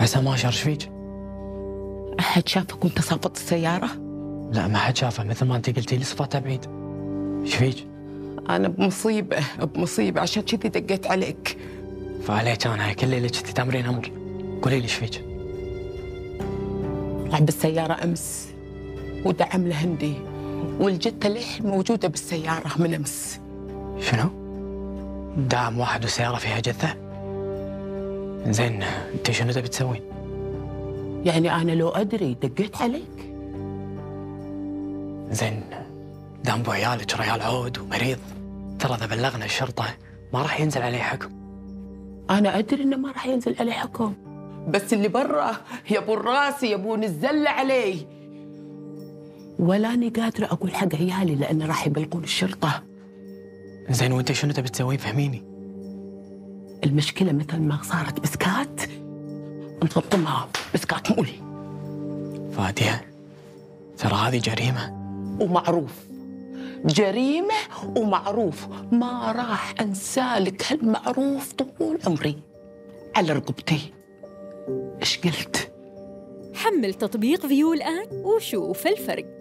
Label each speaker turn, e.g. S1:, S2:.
S1: عسى ما شر فيك
S2: أحد شافك وأنت صافط السيارة؟
S1: لا ما حد شافه مثل ما أنت قلتي لي صفاتها بعيد إيش فيك؟
S2: أنا بمصيبة بمصيبة عشان كذي دقيت عليك
S1: فعليك أنا هاي كل ليله كنتي تامرين أمر قولي لي إيش فيك؟
S2: طلع بالسيارة أمس ودعم الهندي والجتة لح موجودة بالسيارة من أمس
S1: شنو؟ دعم واحد وسيارة فيها جثة؟ زين انت شنو تبي تسوين؟
S2: يعني أنا لو أدري دقيت عليك.
S1: زين دام ابو عيالك ريال عود ومريض ترى إذا بلغنا الشرطة ما راح ينزل عليه حكم.
S2: أنا أدري إنه ما راح ينزل عليه حكم. بس اللي برا يبون راسي يبون الزلة علي ولا قادرة أقول حق عيالي لأن راح يبلغون الشرطة.
S1: زين وأنت شنو تبي تسوين فهميني؟
S2: المشكلة مثل ما صارت بسكات نفطمها بسكات مولي.
S1: فادية ترى هذه جريمة؟
S2: ومعروف. جريمة ومعروف. ما راح أنسالك هالمعروف طول عمري. على رقبتي. إيش قلت؟
S3: حمل تطبيق فيو الآن وشوف الفرق.